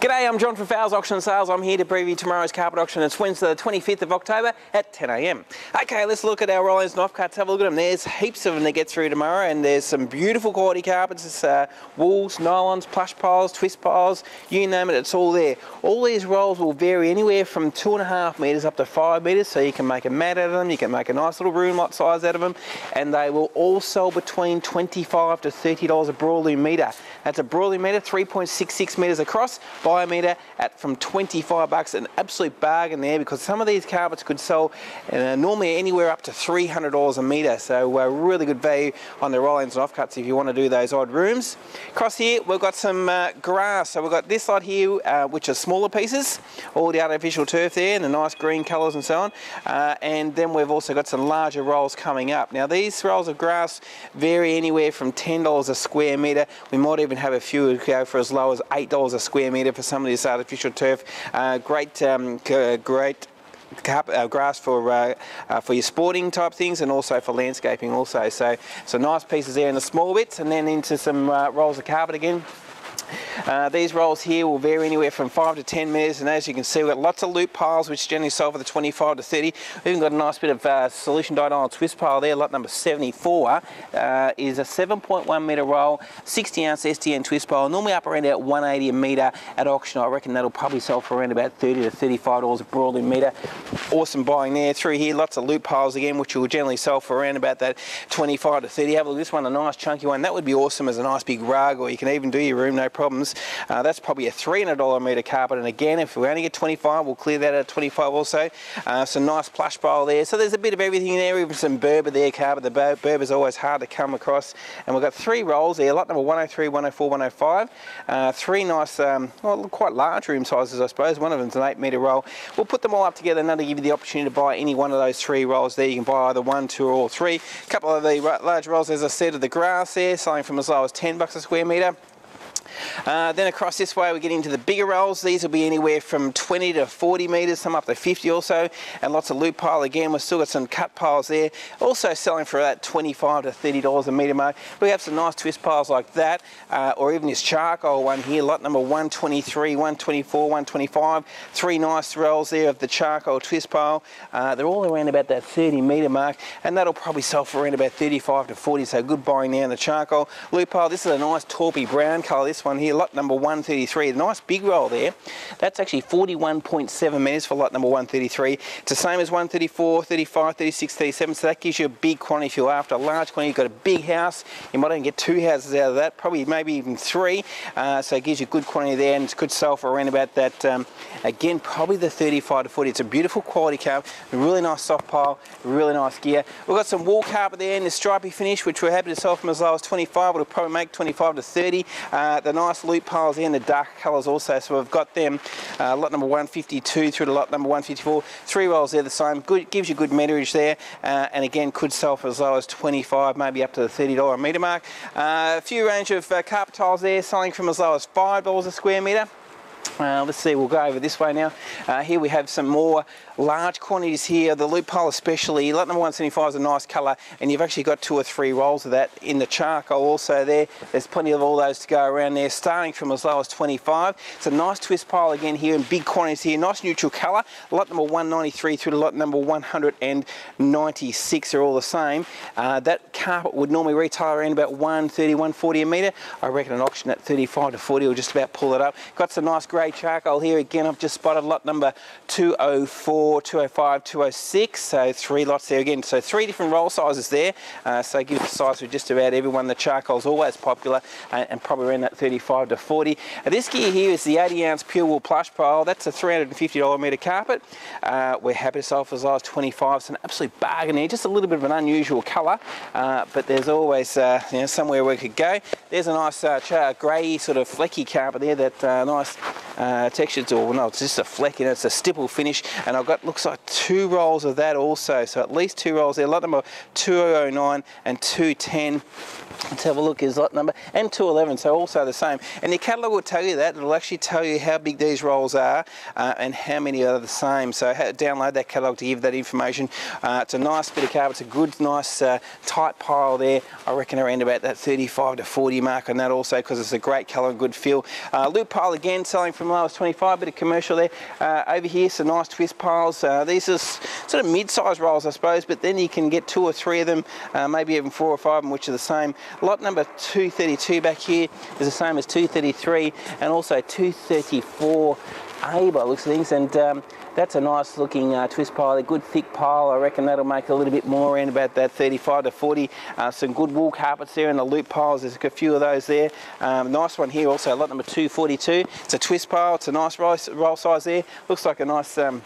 G'day, I'm John from Fowles Auction and Sales. I'm here to preview tomorrow's carpet auction. It's Wednesday, the 25th of October at 10am. Okay, let's look at our roll ends and offcuts. Have a look at them. There's heaps of them to get through tomorrow, and there's some beautiful quality carpets. It's uh, wools, nylons, plush piles, twist piles, you name it, it's all there. All these rolls will vary anywhere from two and a half metres up to five metres, so you can make a mat out of them, you can make a nice little room lot size out of them, and they will all sell between 25 to $30 a broadloom metre. That's a broadloom metre, 3.66 metres across a metre at from 25 bucks. An absolute bargain there because some of these carpets could sell uh, normally anywhere up to $300 a metre. So uh, really good value on the roll-ins and offcuts if you want to do those odd rooms. Across here we've got some uh, grass. So we've got this lot here uh, which are smaller pieces, all the artificial turf there and the nice green colours and so on. Uh, and then we've also got some larger rolls coming up. Now these rolls of grass vary anywhere from $10 a square metre. We might even have a few go for as low as $8 a square metre for some of this artificial turf. Uh, great, um, great uh, grass for uh, uh, for your sporting type things and also for landscaping also. So, so nice pieces there in the small bits and then into some uh, rolls of carpet again. Uh, these rolls here will vary anywhere from 5 to 10 metres and as you can see we've got lots of loop piles which generally sell for the 25 to 30. We've even got a nice bit of uh, solution dyed nylon twist pile there, lot number 74 uh, is a 7.1 metre roll, 60 ounce SDN twist pile, normally up around about 180 a metre at auction. I reckon that'll probably sell for around about 30 to 35 dollars a broadloom metre. Awesome buying there. Through here lots of loop piles again which will generally sell for around about that 25 to 30. Have a look at this one, a nice chunky one. That would be awesome as a nice big rug or you can even do your room no problems. Uh, that's probably a $300 a metre carpet. And again, if we only get 25, we'll clear that at 25 also. Uh, some nice plush pile there. So there's a bit of everything in there, even some Berber there carpet. The Berber is always hard to come across. And we've got three rolls there, lot number 103, 104, 105. Uh, three nice, um, well, quite large room sizes, I suppose. One of them's an eight metre roll. We'll put them all up together and that'll give you the opportunity to buy any one of those three rolls there. You can buy either one, two, or three. A couple of the large rolls, as I said, of the grass there, selling from as low as 10 bucks a square metre. Uh, then across this way we get into the bigger rolls. These will be anywhere from 20 to 40 metres, some up to 50 also, and lots of loop pile again. We've still got some cut piles there. Also selling for that 25 to 30 dollars a metre mark. We have some nice twist piles like that, uh, or even this charcoal one here, lot number 123, 124, 125. Three nice rolls there of the charcoal twist pile. Uh, they're all around about that 30 metre mark, and that'll probably sell for around about 35 to 40. So good buying there in the charcoal loop pile. This is a nice taupey brown colour. This one one here, lot number 133. A nice big roll there. That's actually 41.7 metres for lot number 133. It's the same as 134, 35, 36, 37. So that gives you a big quantity if you're after a large quantity. You've got a big house. You might even get two houses out of that, probably maybe even three. Uh, so it gives you a good quantity there and it could sell for around about that, um, again, probably the 35 to 40. It's a beautiful quality carpet, really nice soft pile, really nice gear. We've got some wool carpet there in the stripy finish, which we're happy to sell from as low as 25. We'll probably make 25 to 30. Uh, the nice loop piles in the dark colours also. So we've got them, uh, lot number 152 through to lot number 154. Three rolls there the same. Good, gives you good meterage there. Uh, and again, could sell for as low as 25, maybe up to the $30 a metre mark. Uh, a few range of uh, carpet tiles there, selling from as low as $5 a square metre. Uh, let's see, we'll go over this way now. Uh, here we have some more large quantities here, the loop pile especially. Lot number 175 is a nice colour and you've actually got two or three rolls of that in the charcoal also there. There's plenty of all those to go around there, starting from as low as 25. It's a nice twist pile again here in big quantities here, nice neutral colour. Lot number 193 through to lot number 196 are all the same. Uh, that carpet would normally retail around about 130, 140 a metre. I reckon an auction at 35 to 40 will just about pull it up. Got some nice grey charcoal here again. I've just spotted lot number 204, 205, 206. So three lots there again. So three different roll sizes there. Uh, so give the size for just about everyone. The charcoal's always popular uh, and probably around that 35 to 40. Uh, this gear here is the 80 ounce pure wool plush pile. That's a $350 metre carpet. Uh, we're happy to sell for as 25. It's an absolute bargain here. Just a little bit of an unusual colour, uh, but there's always uh, you know, somewhere we could go. There's a nice grey sort of flecky carpet there. That nice uh, textured or no it's just a fleck and it's a stipple finish. And I've got looks like two rolls of that also. So at least two rolls there. Lot number 209 and 210 let's have a look is lot number and 211 so also the same. And the catalogue will tell you that. It'll actually tell you how big these rolls are uh, and how many are the same. So download that catalogue to give that information. Uh, it's a nice bit of carpet it's a good nice uh, tight pile there. I reckon around about that 35 to 40 mark on that also because it's a great colour and good feel. Uh, loop pile again selling from low as 25, bit of commercial there. Uh, over here, some nice twist piles. Uh, these are sort of mid-sized rolls, I suppose, but then you can get two or three of them, uh, maybe even four or five of them, which are the same. Lot number 232 back here is the same as 233 and also 234 A by looks things. And um, that's a nice looking uh, twist pile, a good thick pile. I reckon that'll make a little bit more around about that 35 to 40. Uh, some good wool carpets there and the loop piles. There's a few of those there. Um, nice one here also, a lot number 242. It's a twist pile. It's a nice roll, roll size there. Looks like a nice um,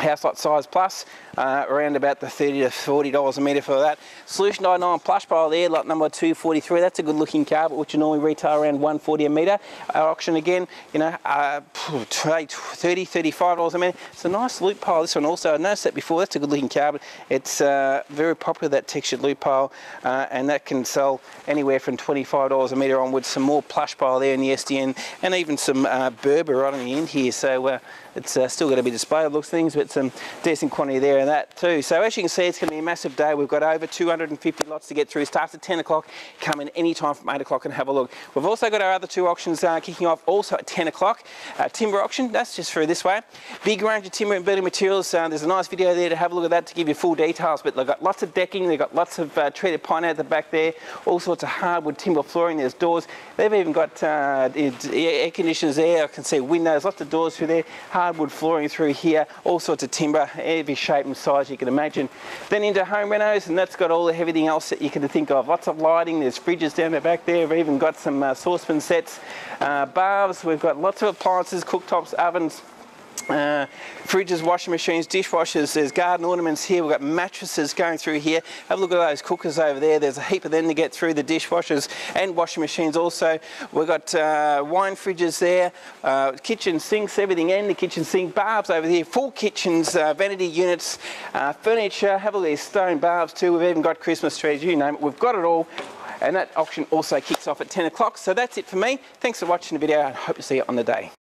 house lot size plus, uh, around about the 30 to 40 dollars a metre for that. Solution 99 plush pile there, lot number 243. That's a good looking carpet, which you normally retail around 140 a metre. Our auction again, you know, uh, 30, 35 dollars a metre. It's a nice loop pile. This one also, I noticed that before. That's a good looking carpet. It's uh, very popular that textured loop pile, uh, and that can sell anywhere from 25 dollars a metre onwards. Some more plush pile there in the SDN, and even some uh, Berber right on the end here. So uh, it's uh, still going to be displayed looks things, but some decent quantity there in that too. So as you can see, it's going to be a massive day. We've got over 250 lots to get through. Starts at 10 o'clock. Come in any time from 8 o'clock and have a look. We've also got our other two auctions uh, kicking off also at 10 o'clock. Uh, timber auction, that's just through this way. Big range of timber and building materials. Uh, there's a nice video there to have a look at that to give you full details. But they've got lots of decking. They've got lots of uh, treated pine out at the back there. All sorts of hardwood timber flooring. There's doors. They've even got uh, air conditioners there. I can see windows, lots of doors through there. Hardwood flooring through here, all sorts of timber, every shape and size you can imagine. Then into home renos, and that's got all the everything else that you can think of. Lots of lighting, there's fridges down the back there, we've even got some uh, saucepan sets, uh, baths, we've got lots of appliances, cooktops, ovens, uh, fridges, washing machines, dishwashers, there's garden ornaments here, we've got mattresses going through here. Have a look at those cookers over there, there's a heap of them to get through the dishwashers and washing machines also. We've got uh, wine fridges there, uh, kitchen sinks, everything and the kitchen sink, barbs over here, full kitchens, uh, vanity units, uh, furniture, have a look at these stone barbs too, we've even got Christmas trees, you name it, we've got it all. And that auction also kicks off at 10 o'clock. So that's it for me. Thanks for watching the video and hope to see you on the day.